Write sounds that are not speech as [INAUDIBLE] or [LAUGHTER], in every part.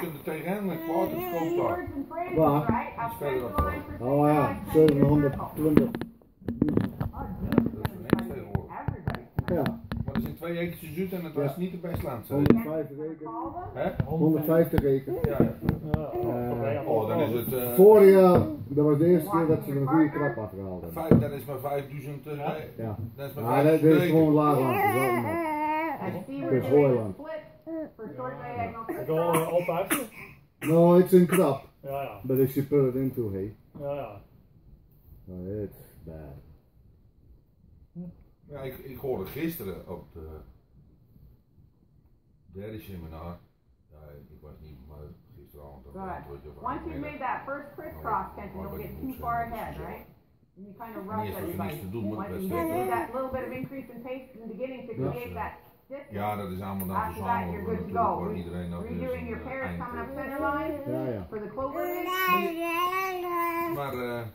je kunt er tegenaan met kwaad op koop daar. Waar? verder Oh ja, 720. Oh, Dat is voor niks tegenwoordig. Everybody. Ja, Maar er zijn twee ekens zoet en het was Ja. niet de beste land. zeg. 150 weken. Call them. Hè? 150 weken. Ja, ja. Eh, Oh, dan is het. eh, Vorig jaar, dat was de eerste keer dat ze er een goede krap afgehaald hebben. vijf, dat is maar 5000. eh, Ja. Ja. Dat is maar Maar dat 5000 is weken. gewoon laagland. dat is een- And see Het where is they Ik wil altijd. No, it's in krap, Ja, ja. but if you put it into hay, Ja, ja. no, it's bad. Ja, ik, ik hoorde gisteren op de derde seminar. Ja, ik was niet, maar gisteravond. Once you've made that first crisscross, Kenton, don't get too far ahead, right? And you kind of rush er everybody. niets te doen met Once you hoor. that little bit of increase in pace in the beginning to create that. Ja, dat is allemaal dan verzameld to natuurlijk, waar iedereen ook weer Redoing zijn your pairs eind coming up heeft. center line Ja, ja. for the clover ring. Maar eh,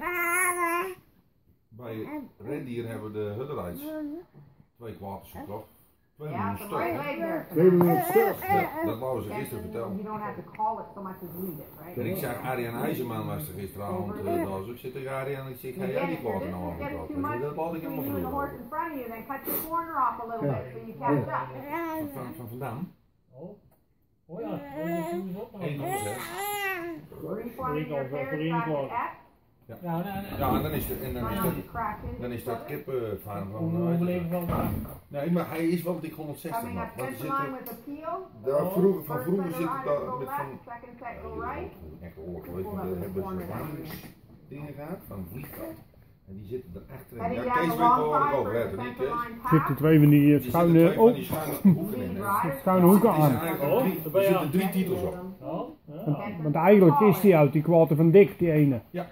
bij rendier hebben we de hudderijds twee kwarters gekocht. Yeah, stuk. right leg there. Ja, dat wouden ze gisteren vertellen. you don't have to call it so much as lead it, right? En ik zag Arjan IJzerman was er gisteravond uh, daar. Dus ik zit tegen Arjan en ik zeg, ga jij die kwarten nou aan Dat laat ik helemaal up. Van, van vandaan? Oh. Oh ja. Dat is goed op. 1,6. Reforming your Drie pairs kwart, Ja, nee, nee. Ja, en dan is, de, en dan is, crash into dan is dat other. kippenvaar van... Hoe eh, overleven van? Nee, maar hij is wel dik 160 Coming nog. Want er daar vroeger, van vroeger zitten of daar met van... Echt oorlog maar daar hebben ze warming dingen gehad van vliegtuig. En die zitten er echt in. Ja, Kees weet wel wat ik over heb, niet Kees? Zitten twee van die eh, Er zitten schuine, twee van die [LAUGHS] schuine hoeken schuine aan. Oh, er je zitten drie titels op. Oh. Want eigenlijk is die uit die kwaten van Dick, die ene. Ja.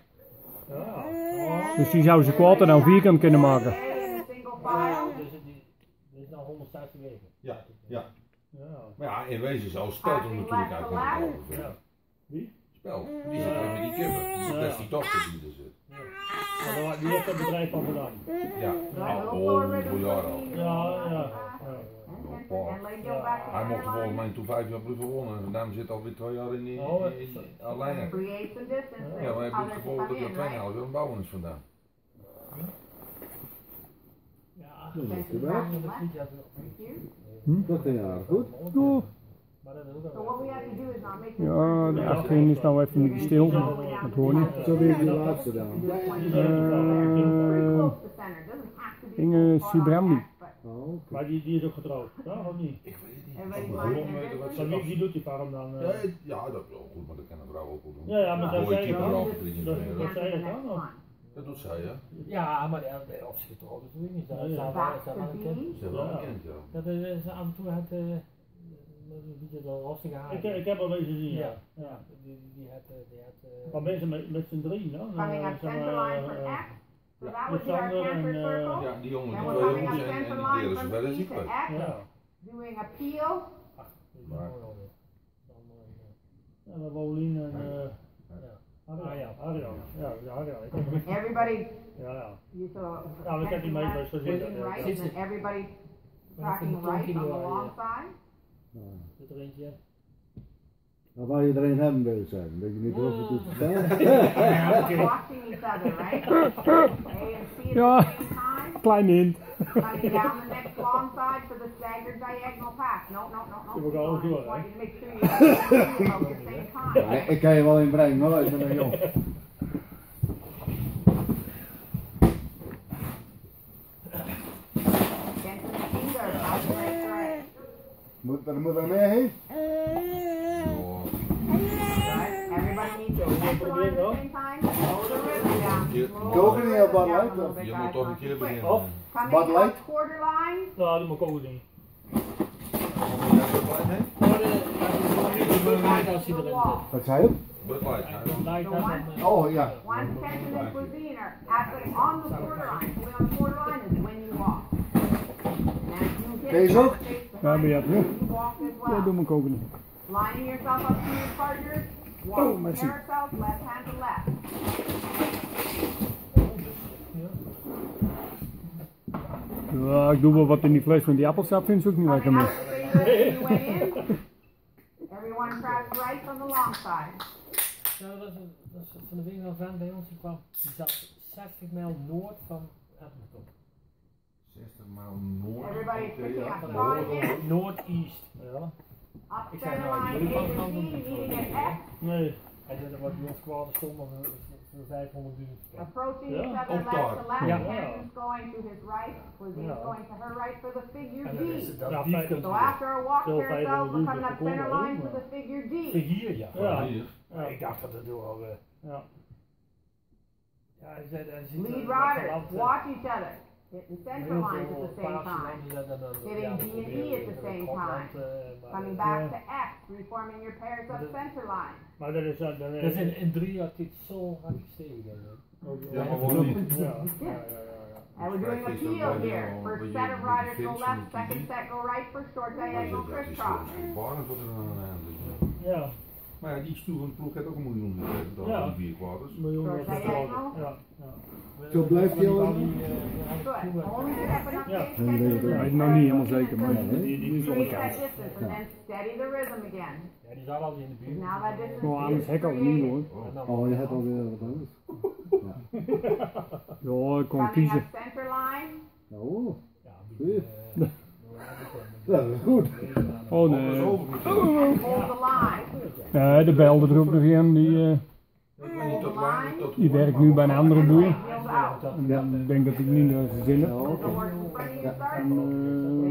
Dus die zou zijn kwaten nou vierkant kunnen maken. Ja, file. dus die, dit is nou 160 weken. Ja. Maar ja, in wezen zo speelt hem natuurlijk uit. Ja. Wie? Spel. Die zit er met die kippen. Dat is die dochter die er zit. Die heeft dat bedrijf al gedaan. Ja, al jaar al. Ja, ja. ja. And lay heel back to Hij mocht er volgens mij toen vijf jaar blijven wonen. En daarom zit alweer twee jaar in die Oh, alleen. Ja, maar je hebt het gevoel dat je 2,5 jaar aan het bouwen is vandaan. Ja. Dat is you. Dat ging aardig goed. Ja, de achterin is nou even niet stil. Dat hoor je. Zo weer die laatste dan. Eh, Inge Sibrandi. Oh. Maar die, die is ook getrouwd, ja, of niet? Ik weet het niet. Op wat this ze Maar wie, af- wie doet die farm dan? eh? Ja, ja, dat is wel goed, maar dat kan een vrouw ook wel doen. Ja, ja, maar dat ook, drie Dat- dat zei je the dan nog. Dat doet zij, hè? Ja, maar ja, of ze getrouwd is, weet ik niet. Ja, ja. to wel een kind. Ze hebben wel Ja. een kind, ja. Dat is is af en toe het, eh, haar. Ik, ik heb al eens gezien, ja. Ja, ja. die, die had, eh, die had, eh, Maar mensen met, met z'n drieën, Eh, line for eh, X. So that would be our Alexander cancer en, eh, circle. Ja, die jongen, Then die we're twee coming jongens up en, en center die line delen ze from wel eens C ik to weet. X. Ja. Doing a peel. die is Maar- mooi alweer. Dan, eh, En dan Wolien en eh ja. Arjan. Arjan. Ja, ja, Arjan. Ik heb hem- Everybody, [LAUGHS] Ja, ja. you so. Ja, we kennen die left, meest wel eens facing gezien, right, ja. and then everybody Maar tracking ik vind het right on the ook long heel, side. Zit er eentje? Maar waar je er een hebben wil zijn, dat je niet hoeft [LAUGHS] [LAUGHS] het at Ja. the same time. Kleine hint. Coming down the next long side for the staggered diagonal pass. No, no, no, no. Zullen we gaan keep door, going. hè? I just want you to make sure you have the at the same time. Ja, ik kan je wel inbrengen hoor, ik ben een jong. Moet er, moet er meer heen? Oh, Right? Everybody needs to center line at the same time. Slow the rhythm down. Je- Slow Doe ook the op Bud down Light, of? Je moet toch een keer beginnen. Coming Bud Light? up quarter line. Ja, die moet ik ook. Wat zei je? Bud Light, dat eh, Oh ja. One the, on the quarter line. So on the quarter line is when you walk. And as you hit Deze ook? Ja, maar je walk as Dat doe ik ook niet. Lining yourself up to your partners. Oh, Walk merci. parallel, left hand to left. Ja, ik doe wel wat in die fles, want die appelsap vind ik ook niet lekker meer. [LAUGHS] Everyone press right from the long side. Ja, dat is van de een vent bij ons, die kwam, die zat 60 mijl noord van Edmonton. 60 mijl noord. Everybody picking up Van noord-east. Ja. Up Ik center zeg nou, line, jullie A gaan to gaan C, doen. meeting at X. Nee. Hij zei dat wat bij ons kwaad stond om voor 500 uur. Approaching Yeah. each other Up left top. to left. Yeah. Kenton's going to his right. Cuisine's Yeah. going to her right for the figure En dan is D. het dan Ja, dief fijn. kunt So doen. after a walk Veel carousel, vijf we're coming up minuten center voorkomen, line hè? to the figure Voor D. hier, ja. Ja. Hier. Ja, ik dacht dat het door al. eh, Ja. Ja, hij zei, hij ziet Lead dat- dat riders, land, eh, watch each other. Hitting heel center lines veel at the same paarse time. landen zijn dan, eh, Hitting ja, D and E proberen at the in same Schotland, time. eh, maar- Coming Ja. back to X, reforming your pairs up De- center line. Maar dat is dan. dan Dat is in, in drie jaar dit zo hard gestegen. hè. Ja, maar waarom niet? Ja, ja, ja, ja. ja. And we're doing a Kijk, is dat peel wel here. een First beetje set of met riders die go vents left, en die second die. set go right for short Maar diagonal dat is crisscross. gewoon baren wat er aan de hand is. Ja, Maar ja, die stoere ploeg heeft ook een miljoen. Dat Ja. die vier kwarters. miljoen het diagonal. Ja, ja. Zo blijft hij al. Die, eh, Ja. Ik weet nog niet helemaal zeker, maar die, die is bekend. again. Ja, die zat al in de buurt. Nou, anders is hek al niet hoor. Oh. Oh, je hebt alweer wat anders. Ja, ik kon kiezen. Oh, Ja, eh, ja, goed. Oh Dat is nee. Ja, de belde er ook nog in. Die, eh, line. die werkt nu bij een andere boer. En Ja. Ik denk dat ik niet naar zijn zin heb. Ja. En, eh,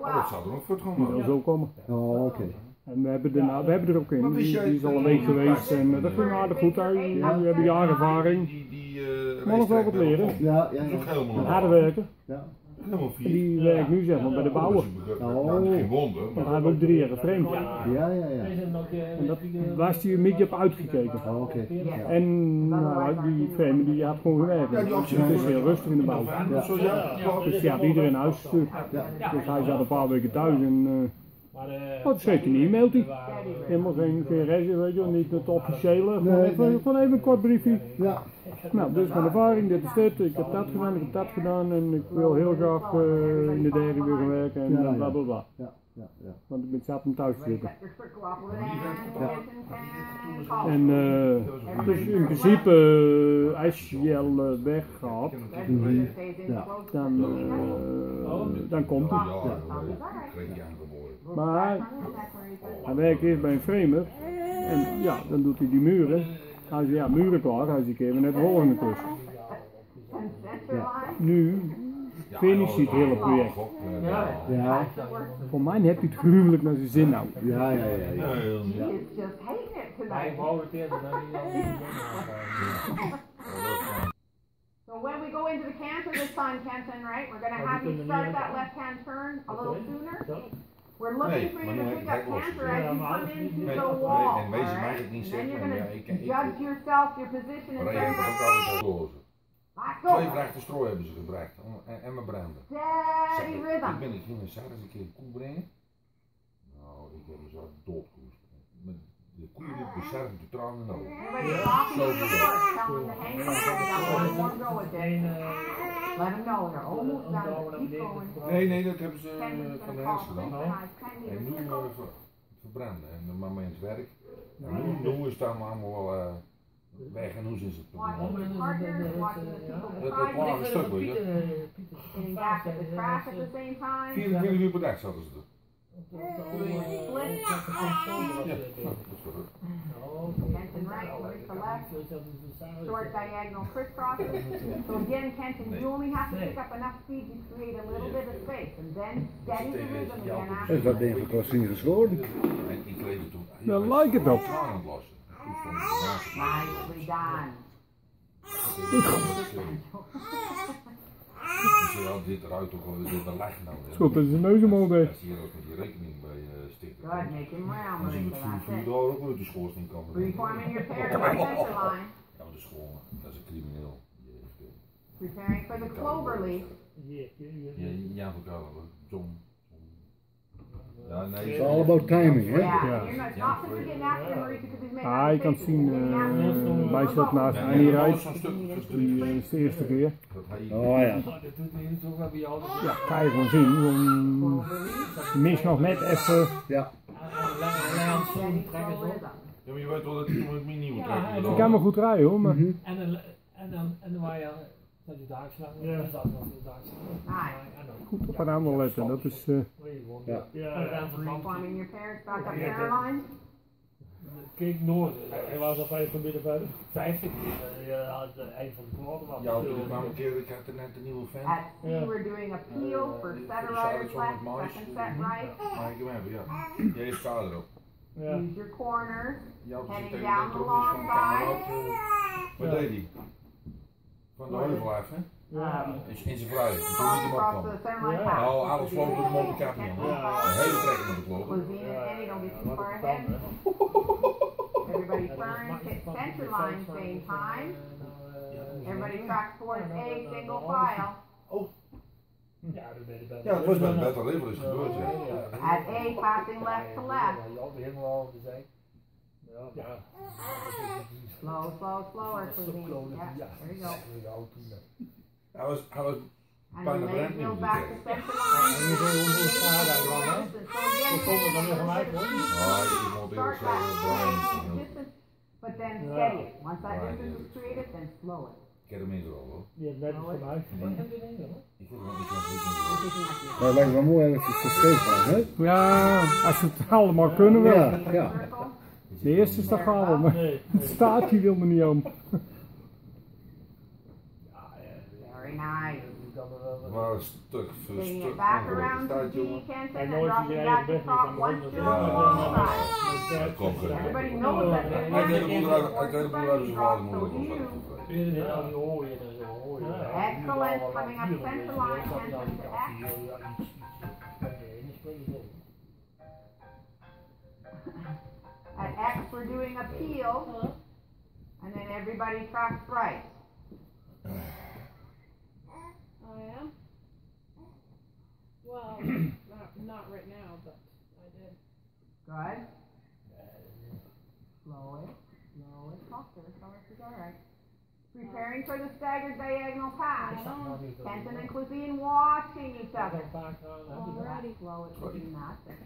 Oh, dat zou er ook voor het gaan zo komen. Oh, oké. En we hebben, er, nou, we hebben er ook in. Die, die is al een week geweest en eh, dat ging aardig goed uit. Die hebben jaar ervaring. Die, die, eh, Maar nog wel wat leren. Ja, ja, Dat is ook ja. Ja. Vier. Die werkt nu zeg maar bij de bouwer. Nou, geen wonder. Want hij heeft ook drie jaar vreemd. Ja, ja, ja. En dat was hij een beetje op uitgekeken. Oh, oké. Ja. En nou, die vreemde die had gewoon gewerkt. Ja, die Dus het is heel rustig in de bouw. Ja. Zo, ja. Dus die had iedereen huis gestuurd. Ja. Dus hij zat een paar weken thuis en eh Maar, eh, Oh, zeker niet, mailt hij. waren- helemaal geen, geen restje, weet je wel, niet het officiële. Gewoon Nee, even, nee. gewoon even een kort briefje. Ja. Nou, dit is mijn ervaring, dit is dit, ik heb dat gedaan, ik heb dat gedaan en ik wil heel graag eh, in de derde weer gaan werken en Ja, ja. bla bla bla. Ja, ja, ja. Want ik ben zat om thuis te zitten. Ja. En eh, dus in principe, eh, als je al eh, stays in Ja. dan, eh, dan komt hij. Ja, ja. Maar hij werkt eerst bij een framer en ja, dan doet hij die muren. Hij zegt ja, muren klaar, hij zegt ik even net de volgende klus. And center line. Nu finish je het hele project. Ja. Ja, Voor mij heb je het gruwelijk naar zijn zin nou. ja, ja, ja. Ja, ja. ja. He is just hating it Hij tonight. wou het eerder dan hij al [LAUGHS] So when we go into the canter this time, Kenton, right, we're gonna have you start that left-hand turn a little sooner. We're looking for you to pick up canter as you come into the wall, en wees mij alright? And then you're gonna maar ja, ik- ik- judge yourself, your position and Ook Twee vrachten strooi hebben ze gebruikt. En, en mijn branden. Ik ben ik ging naar Sarah eens een keer een koe brengen. Nou, ik heb hem zo. Met de koeien liep de Sarah te tranen en ogen. Everybody talking to the horse, tell him to hang on, we got one more go with Geen, it. eh, but keep going. Nee, nee, dat hebben ze eh, van de hersen gedaan. En nu eh, verbranden. En maar mee in het werk. En nu, nu is het allemaal wel eh, weg en hoe is het? People Dat- you, stuk, weet je. Time. 24 uur per dag zaten ze er. Kenton right, Ulrich to left, short diagonal crisscrosses. So again, Kenton, you only have to pick up enough speed to create a little bit of space, and then steady the rhythm again after. Is dat ding van Klassien geschoren? En ik lees het toen. Daar lijkt het op. Nicely je had dit eruit ook wel weer beleg nou. hè. Schot in zijn neus omhoog deed. Dat zie je ook met die rekening bij uh, stichten. Him round, Dan zie je Marissa, het vuur daar ook de schoorsteen komen. Reforming your center line, Ja, maar de school, dat is een crimineel. Preparing for the clover leaf. Ja, Jan van Kallen, John. Ja, nee. It's all about timing, hè? Yeah, Ja. Ah, je kan zien, him. eh bij naast Annie stuk. Die is de eerste keer. Oh ja. Ja, kan je gewoon zien. Gewoon mis nog net even. Ja. Ja, maar je weet wel dat hij met mini moet Ja, trekken. Ze kan maar goed rijden hoor, maar... Mhm. En dan, en dan, en dan waar je, dat je daar slaat, Ja. zat nog de dag Nice. Goed op haar naam letten, dat is... eh, Ja. Ja, Reforming your parents back up Ja, Caroline. Kijk Noord, Hij was al 5 minuten verder. 50, eh, ja, het eind van de was Ja, toen eh, kwam een keer, ik had er net een nieuwe fan. At Yeah. we're doing a peel for riders left, second set right. Maar ik heb hem, ja. Jij heeft vader erop. Ja. Use your toen Heading down the de long Kamerad. Wat deed hij? Van de heuvel af, hè? Ja. In in zijn vrije. Toen Cross hij hem across opkwam. the center line Ja. path. Nou, Alex vloog er hem op de kap in. Can't hoor. move Ja. Een forward. hele trekker met de vloog. Cuisine and Eddie, don't get too Wat far een ahead. tanden. [LAUGHS] Everybody Ja, dat was turn, makkelijk hit van center de line vijf same van, time. eh, nou, eh, Everybody tracks towards A, single Ja. file. Ja, dat ben je bij. Ja, het was met Battle River is gebeurd, ja. At A, passing left to left. Ja. Slow, slow, slower, cuisine. Yeah, there you go. Hij was, hij was And Bijna brand new back to center line. En we dan, hè? Weer gelijk, hoor? Ah, je moet heel zeggen, but then steady it. Once that distance is created, then slow it. Ik heb hem in zo hoor. Net heb je erin hoor? Ik heb hem niet zo goed in I'm zo. picking up your Dat lijkt mooi geschreven hè? Ja, als ze het allemaal kunnen wel. Ja, ja. De eerste is toch al, maar Nee. het staartje wil me niet om. Very nice. Maar een stuk voor and nooit wall side. Dat komt Hij hand uit- zijn vader die en? Ja. Excellent, coming up center line, we're doing a peel, and then everybody tracks right. [SIGHS] Oh, I am? Well, [CLEARS THROAT] not, not right now, but I did. Good. Slow it, slow it, softer, so it's alright. Preparing for the staggered diagonal pass. Kenton and Cuisine watching each other. Alrighty. Slow it, Cuisine, that's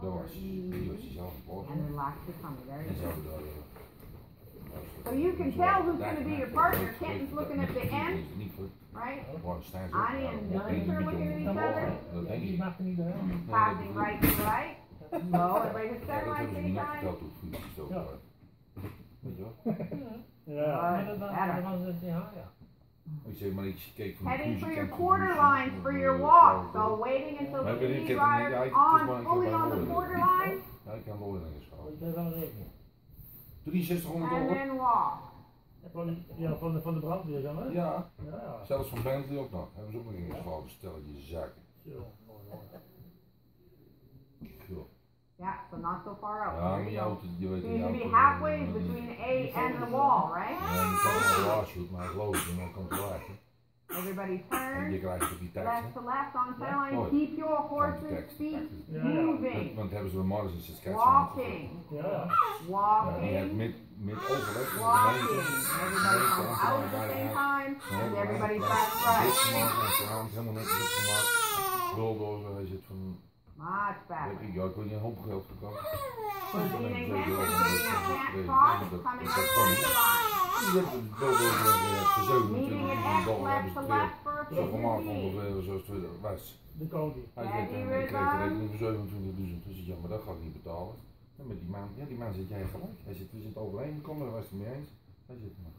hoor. Dat was, die was hij zelf geboren. And relax the tummy, there En you zo go. daar. eh, So you can tell who's gonna be your partner. Kenton's looking at the end, Niet goed. right? Waar staan ze? Annie and Dat denk ik Victor niet looking at om- each other. Dat denk Die ik. maakt er niet uit. Nee, Passing dat- right to right. Slow, everybody to Ja, center dat line, hebben ze same me net time. verteld hoe het voet gestoken Ja. wordt. Weet je wel? Ja. Maar dat was- dat was het, ja, ja. Heading cruise, for ik your quarter lines for eh, your eh, walk. eh, So waiting until the is maar- on, fully hem on the quarter line, Ja, ik kan Lloyd ingeschouwd. Moet je wel rekenen. 6300 and dollar? then walk. Van, ja, van de, van de brandweer dan, hè? Ja, Ja, ja. zelfs van Bentley ook nog. Hebben ze ook nog ingeschouwd. Stel je zakken. Zo. Ja, Yeah, so not so far out. ja There maar you je go. auto, je weet So die you auto. should be halfway eh, between A and the wall, right? Ja, die kan wel waarschuwen, maar het loopt en dan komt het weg. hè. Everybody En je turn, krijgt ook die tekst. left to left on center line. Mooi. Keep your hè. horse's Tekst, feet tekst. Ja, ja. moving. Want hebben ze bij Morris in zijn sketch Walking, Ja, ja. Ja, die heeft walking, mid, mid overleg met de walking. gemeente. Everybody comes out at the same time, and everybody tracks right. Hij zit van, Much weet ik, ja, ik weet niet, een hoop geld line. Die heeft een bulldozer voor 27 Meeting at miljoen X, dollar left to hebben ze left for a Zo gemaakt 50 ongeveer zoals het was. De koning. Hij zegt, ik kreeg de rekening voor 27.000. Dus ik ja, maar dat ga ik niet betalen. En met die man, ja, die man zit jij gelijk. Hij zit, we zijn het overeengekomen, daar was het mee eens. Hij zit, maar.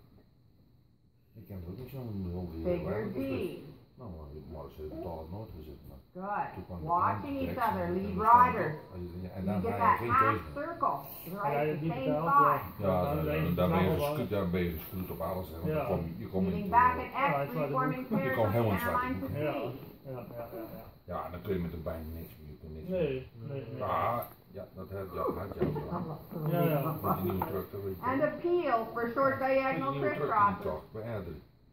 Ik ken er ook niet zo'n rol Figure D. Nou, maar Morris heeft betaald nooit gezet. Maar Good. toen kwam de Watching hand each direct other, en lead dan kwam het riders. op. Hij zegt, ja, En You dan get hij that geen half keuze meer. circle, Ja, right? je The die same betaalt, side. Ja, Dan dan, alleen dan, dan ben je knallen geschuurd, daar ben je geschuurd op alles. En dan Ja. kom je, je komt Meeting in. back at Ja, X, ik wou reforming dat pairs komt on helemaal center zwart. line to Ja. C. Ja, ja, ja, ja. Ja, dan kun je met de bijna niks meer. Je kunt niks Nee, meer. nee, nee. Ja, ja, dat had je had je ook gedaan. Ja, ja. Met die nieuwe truck, dat weet je And wel. a peel for short Met die diagonal nieuwe truck die crisscrosses. toch, bij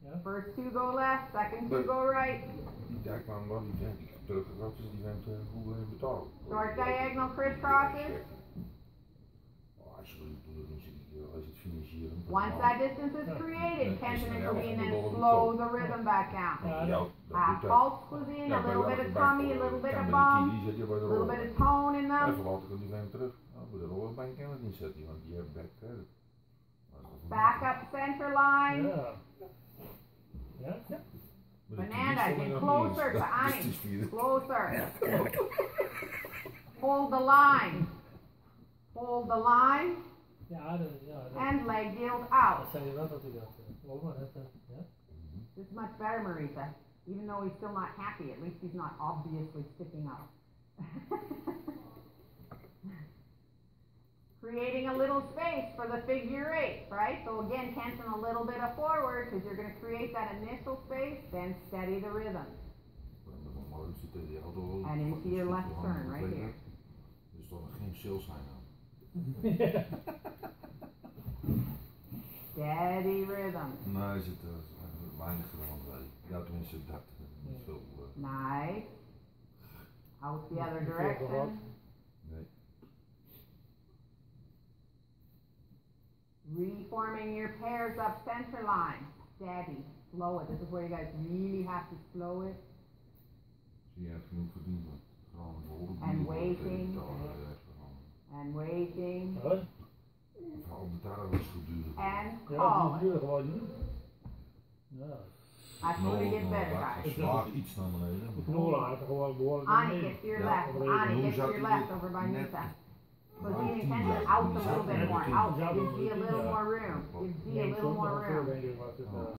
Adrie. First two go left, second two go right. Die dijkman, wel, die denkt, die druk gehad, dus die went uh, hoe uh, betalen. Short diagonal crisscrosses. Oh, sorry, doe dat niet. Ik als je het financieren. Once that distance is created, Kenton intervene and slow the rhythm back down. Ja, dat Uh, doet dat. pulse cuisine, a little bit of tummy, a little bit of bone, a little bit of tone in them. Even later komt die van terug. Nou, voor de rollenbank kan het niet zetten, want die heeft back credit. Back up center line. Ja. Ja? Ja. Banana, get closer to Annie. Closer. Hold the line. Hold the line Ja, dat, ja, dat, and leg yield dat out. zei je wel dat hij dat. maar dat, dat, ja. This is much better, Marisa. Even though he's still not happy, at least he's not obviously sticking out. [LAUGHS] Creating a little space for the figure eight, right? So again, tension a little bit of forward because you're going to create that initial space, then steady the rhythm. And into your left turn, right here. Dus dan geen sales zijn aan. Steady rhythm. Nee, zit er uh, weinig van bij. Ja, tenminste dat. Niet veel. Nice. Out the other direction. Reforming your pairs up center line. Steady. Slow it. This is where you guys really have to slow it. Zie je hebt genoeg verdiend. want Gewoon een behoorlijk En duur wordt waiting. tegen betalen, eh, gewoon. And waiting. Wat? Vooral betalen was goed duur. And Ja, call dat it. is gewoon niet. Ja. That's where we get better, guys. Slaag iets naar beneden. De knollen haken gewoon behoorlijk Ani, beneden. get to your Ja, left. beneden. Ani, Hoe get to zat your die left over by net- Nita. Maar Cuisine and tien Kenton jaar, out die a zat little bit net more. tien. Out. Give G a little more room. Give G a Nee, little soms more nog veel room.